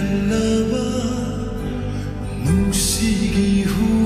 lover, no.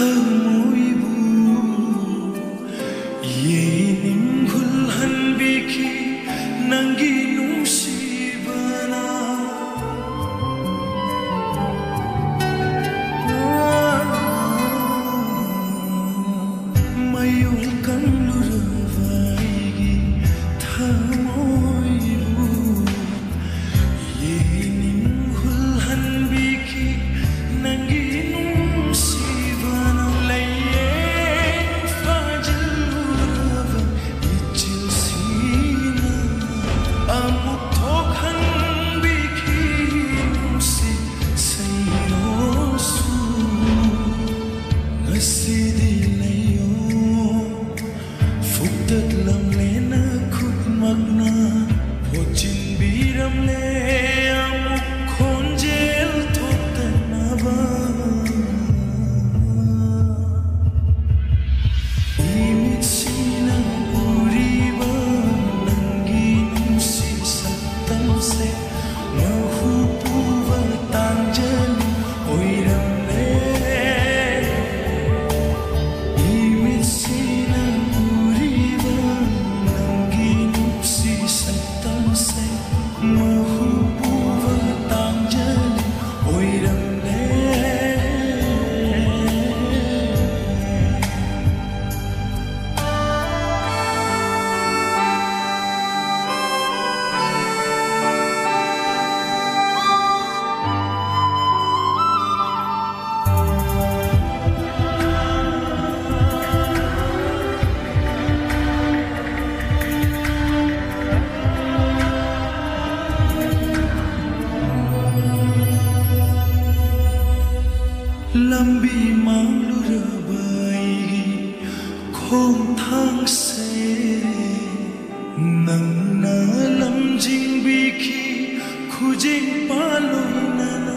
kamu tức lòng lẽ nó khúc mắc nơi hôm tháng sẽ nặng nở lắm dinh bi khi khu dinh ba lối na na.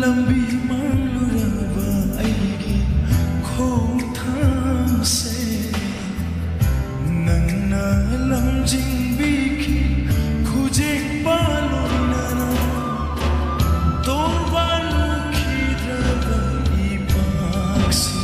Lắm bi Max.